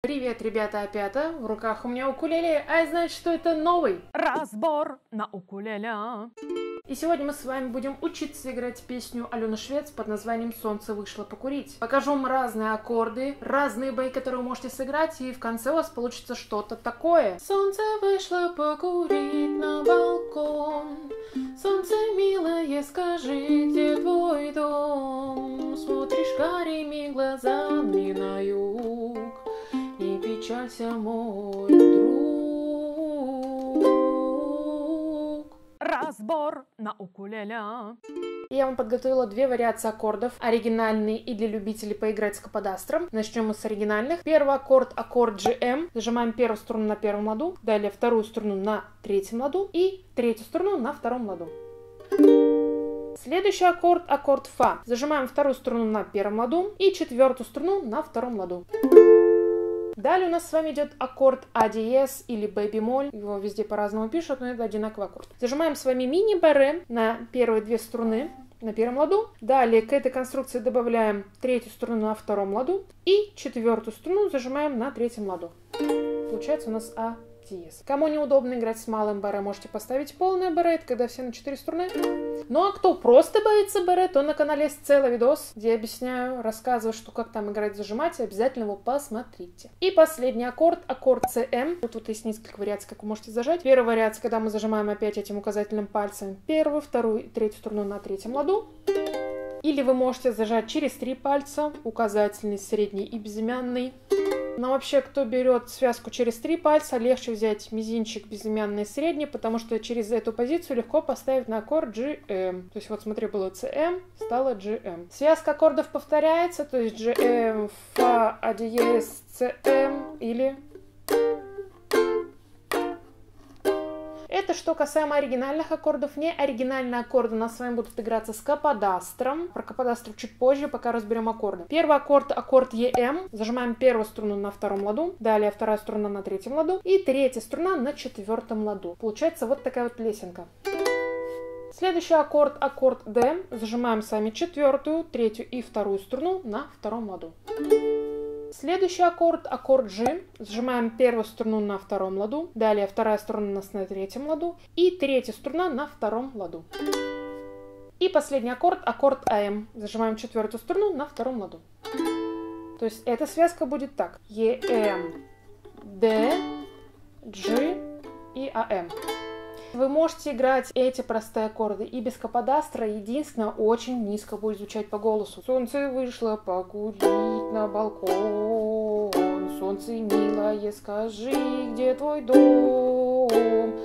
Привет, ребята, опята. В руках у меня укулеле, а это значит, что это новый. Разбор на укулеле. И сегодня мы с вами будем учиться играть песню Алены Швец под названием «Солнце вышло покурить». Покажу вам разные аккорды, разные бои, которые вы можете сыграть, и в конце у вас получится что-то такое. Солнце вышло покурить на балкон. Солнце милое, скажи, где твой дом? Смотришь карими глазами печалься, мой друг. Разбор на укулеле. Я вам подготовила две вариации аккордов, оригинальные и для любителей поиграть с каподастром. Начнем мы с оригинальных. Первый аккорд, аккорд GM. Зажимаем первую струну на первом ладу, далее вторую струну на третьем ладу и третью струну на втором ладу. Следующий аккорд, аккорд Фа. Зажимаем вторую струну на первом ладу и четвертую струну на втором ладу. Далее у нас с вами идет аккорд А диез или бэй бемоль. Его везде по-разному пишут, но это одинаковый аккорд. Зажимаем с вами мини-баре на первые две струны на первом ладу. Далее к этой конструкции добавляем третью струну на втором ладу. И четвертую струну зажимаем на третьем ладу. Получается у нас А диез. Кому неудобно играть с малым баре, можете поставить полное баре, это когда все на 4 струны. Ну а кто просто боится баре, то на канале есть целый видос, где я объясняю, рассказываю, что как там играть зажимать, обязательно его посмотрите. И последний аккорд, аккорд CM. Тут вот есть несколько вариаций, как вы можете зажать. Первая вариация, когда мы зажимаем опять этим указательным пальцем первую, вторую и третью струну на третьем ладу. Или вы можете зажать через три пальца, указательный, средний и безымянный. Но вообще, кто берет связку через три пальца, легче взять мизинчик, безымянный и средний, потому что через эту позицию легко поставить на аккорд GM. То есть вот смотри, было CM, стало GM. Связка аккордов повторяется, то есть GM, Фа, А диез, CM или Это что касаемо оригинальных аккордов. Не оригинальные аккорды у нас с вами будут играться с каподастром. Про каподастр чуть позже, пока разберем аккорды. Первый аккорд, аккорд EM. Зажимаем первую струну на втором ладу, далее вторая струна на третьем ладу и третья струна на четвертом ладу. Получается вот такая вот лесенка. Следующий аккорд, аккорд D. Зажимаем с вами четвертую, третью и вторую струну на втором ладу. Следующий аккорд, аккорд G. Сжимаем первую струну на втором ладу, далее вторая струна у нас на третьем ладу и третья струна на втором ладу. И последний аккорд, аккорд АМ. Зажимаем четвертую струну на втором ладу. То есть эта связка будет так. ЕМ, Д, G и АМ. Вы можете играть эти простые аккорды и без каподастра, единственное, очень низко будет звучать по голосу. Солнце вышло покурить на балкон, солнце милое, скажи, где твой дом?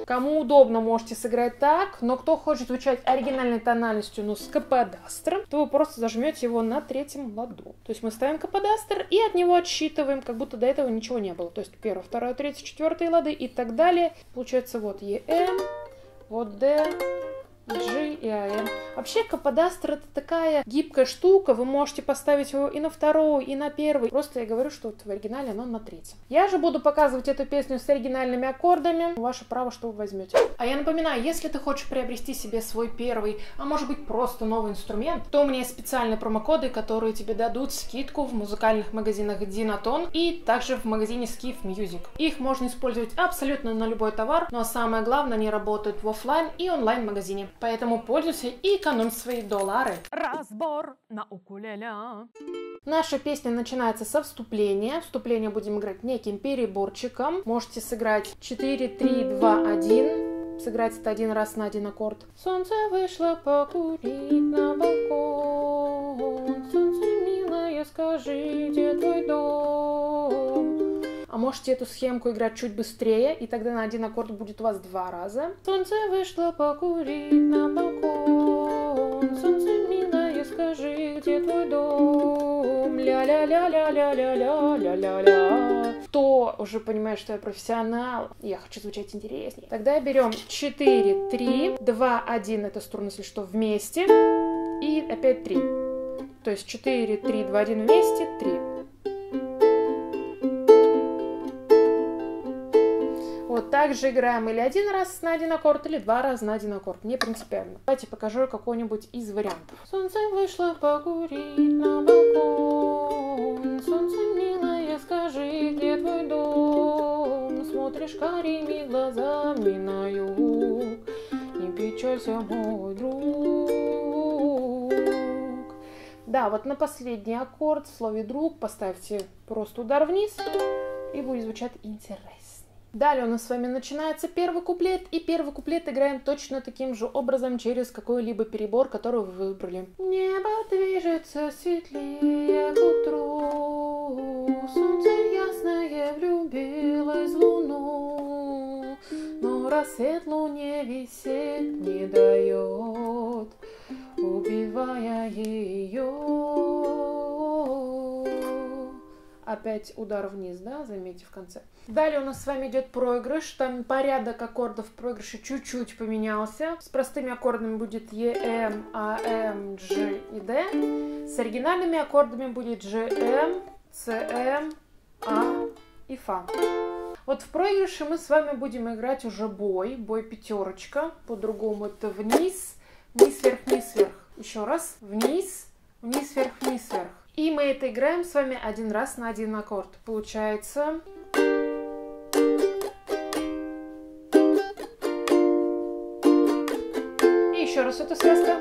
Кому удобно, можете сыграть так, но кто хочет звучать оригинальной тональностью, но с каподастром, то вы просто зажмете его на третьем ладу. То есть мы ставим каподастр и от него отсчитываем, как будто до этого ничего не было. То есть первая, вторая, третья, четвертая лады и так далее. Получается вот ЕМ, вот D, G и AM. Вообще каподастр это такая гибкая штука, вы можете поставить его и на второй, и на первый. Просто я говорю, что вот в оригинале оно на третьем. Я же буду показывать эту песню с оригинальными аккордами. Ваше право, что вы возьмете. А я напоминаю, если ты хочешь приобрести себе свой первый, а может быть просто новый инструмент, то у меня есть специальные промокоды, которые тебе дадут скидку в музыкальных магазинах Динатон и также в магазине Skiff Music. Их можно использовать абсолютно на любой товар, но самое главное, они работают в офлайн и онлайн магазине. Поэтому пользуйся и экономь свои доллары. Разбор на укулеле. Наша песня начинается со вступления. Вступление будем играть неким переборчиком. Можете сыграть 4, 3, 2, 1. Сыграть это один раз на один аккорд. Солнце вышло покурить на балкон. Солнце милое, скажи, где твой дом? А можете эту схемку играть чуть быстрее, и тогда на один аккорд будет у вас два раза. Солнце вышло покурить на балкон. Солнце милое, скажи, где твой дом? Ля-ля-ля-ля-ля-ля-ля-ля-ля. Кто уже понимает, что я профессионал, я хочу звучать интереснее. Тогда берем 4, 3, 2, 1, это струны, если что, вместе, и опять 3. То есть 4, 3, 2, 1 вместе, 3. Вот так же играем или один раз на один аккорд, или два раза на один аккорд. Не принципиально. Давайте покажу какой-нибудь из вариантов. Солнце вышло покурить на балкон. Солнце милое, скажи, где твой смотришь карими глазами на юг. Не печалься, мой друг. Да, вот на последний аккорд в слове «друг» поставьте просто удар вниз, и будет звучать интереснее. Далее у нас с вами начинается первый куплет, и первый куплет играем точно таким же образом через какой-либо перебор, который вы выбрали. Небо движется светлее к утру, солнце ясное влюбилось в луну, но рассвет луне висеть не дает, убивая ее опять удар вниз, да, заметьте в конце. Далее у нас с вами идет проигрыш, там порядок аккордов проигрыша чуть-чуть поменялся. С простыми аккордами будет E, M, A, M, G и D. С оригинальными аккордами будет G, M, C, M, A и Фа. Вот в проигрыше мы с вами будем играть уже бой, бой пятерочка, по-другому это вниз, вниз, вверх, вниз, вверх. Еще раз, вниз, вниз, вверх, вниз, вверх. И мы это играем с вами один раз на один аккорд. Получается... И еще раз эта связка.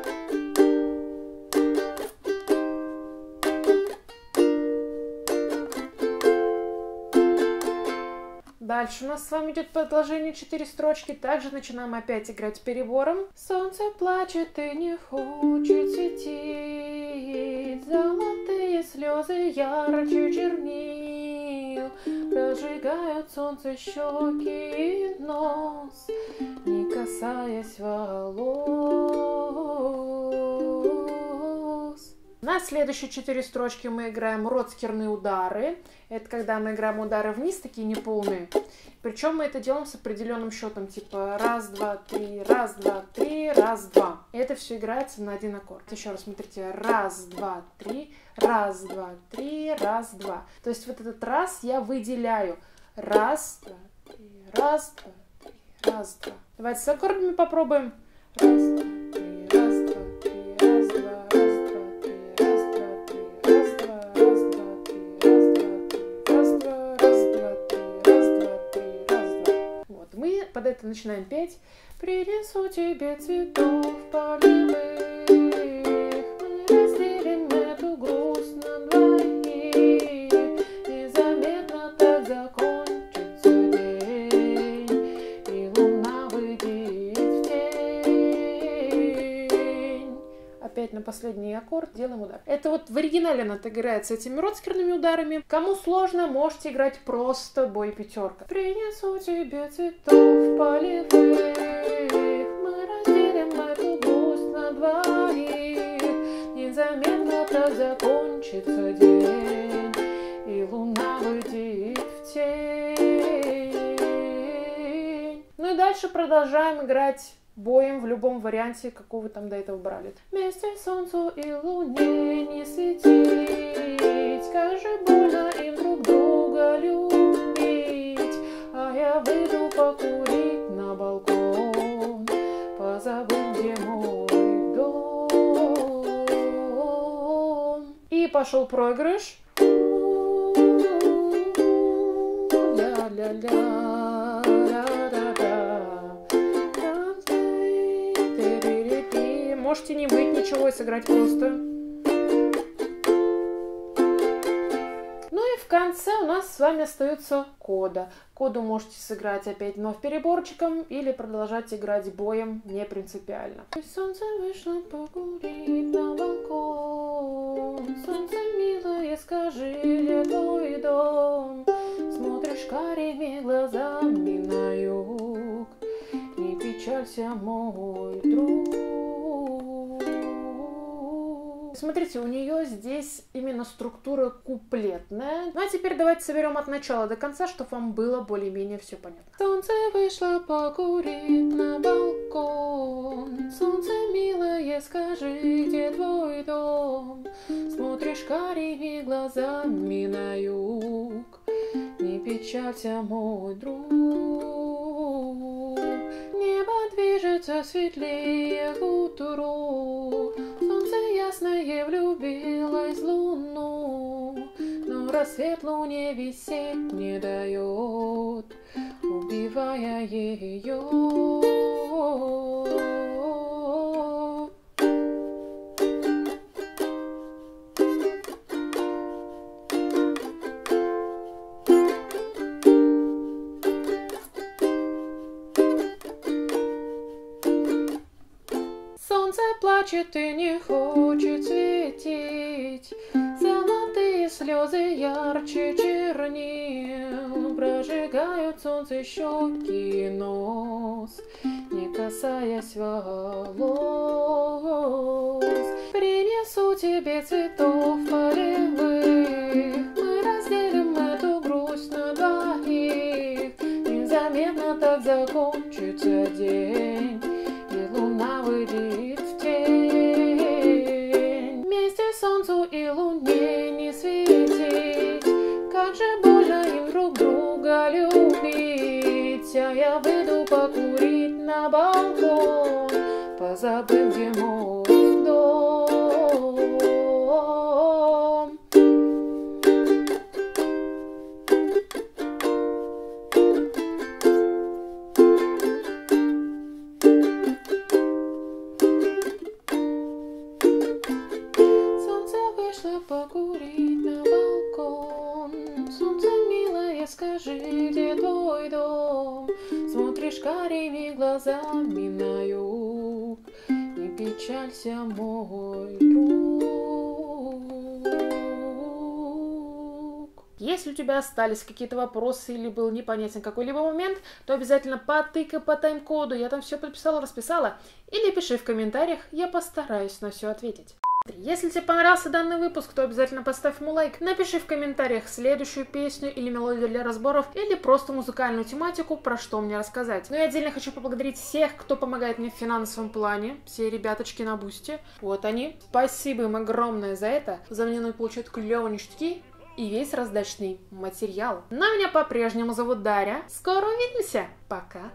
Дальше у нас с вами идет продолжение 4 строчки. Также начинаем опять играть перебором. Солнце плачет и не хочет светить. Золотые слезы ярче чернил. Прожигают солнце щеки и нос, не касаясь волос. На следующие четыре строчки мы играем родскерные удары. Это когда мы играем удары вниз, такие неполные. Причем мы это делаем с определенным счетом, типа раз, два, три, раз, два, три, раз, два. И это все играется на один аккорд. Еще раз смотрите, раз, два, три, раз, два, три, раз, два. То есть вот этот раз я выделяю. Раз, два, три, раз, два, три, раз, два. Давайте с аккордами попробуем. Раз, два, начинаем петь. Принесу тебе цветов полевых, мы разделим эту грусть на двоих, незаметно так закончится день, и луна выйдет в тень. Опять на последний аккорд делаем удар. Это вот в оригинале она играется этими родскерными ударами. Кому сложно, можете играть просто бой пятерка. Принесу тебе цветов полевых, мы разделим эту грусть на двоих. Незаметно так закончится день, и луна выйдет в тень. Ну и дальше продолжаем играть боем в любом варианте, какого вы там до этого брали. Вместе солнцу и луне не светить, как же больно им друг друга любить. А я выйду покурить балкон, позабыл, где мой дом. И пошел проигрыш. Можете не быть ничего и сыграть просто. Конце у нас с вами остается кода. Коду можете сыграть опять вновь переборчиком или продолжать играть боем, не принципиально. Солнце вышло покурить на балкон, Солнце милое, скажи, твой дом? Смотришь карими глазами на юг, Не печалься, мой друг. Смотрите, у нее здесь именно структура куплетная. Ну а теперь давайте соберем от начала до конца, чтобы вам было более-менее все понятно. Солнце вышло покурить на балкон. Солнце милое, скажи, где твой дом? Смотришь карими глазами на юг. Не печалься, мой друг. Небо движется светлее к утру. Солнце ясное влюбилось в луну, но рассвет луне висеть не дает. обнимая ее. Солнце плачет и не хочет слезы ярче чернил, Прожигают солнце щеки нос, Не касаясь волос. Принесу тебе цветов полевых, Мы разделим эту грусть на двоих, Незаметно так закончится день, Позабыв, где мой дом. Солнце вышло покурить на балкон. Солнце, милое, скажи, где твой дом? Смотришь карими глазами печалься, мой друг. Если у тебя остались какие-то вопросы или был непонятен какой-либо момент, то обязательно потыкай по тайм-коду, я там все подписала, расписала, или пиши в комментариях, я постараюсь на все ответить. Если тебе понравился данный выпуск, то обязательно поставь ему лайк. Напиши в комментариях следующую песню или мелодию для разборов, или просто музыкальную тематику, про что мне рассказать. Ну и отдельно хочу поблагодарить всех, кто помогает мне в финансовом плане. Все ребяточки на бусте. Вот они. Спасибо им огромное за это. За мне получают клевые ништяки и весь раздачный материал. Но меня по-прежнему зовут Дарья. Скоро увидимся. Пока.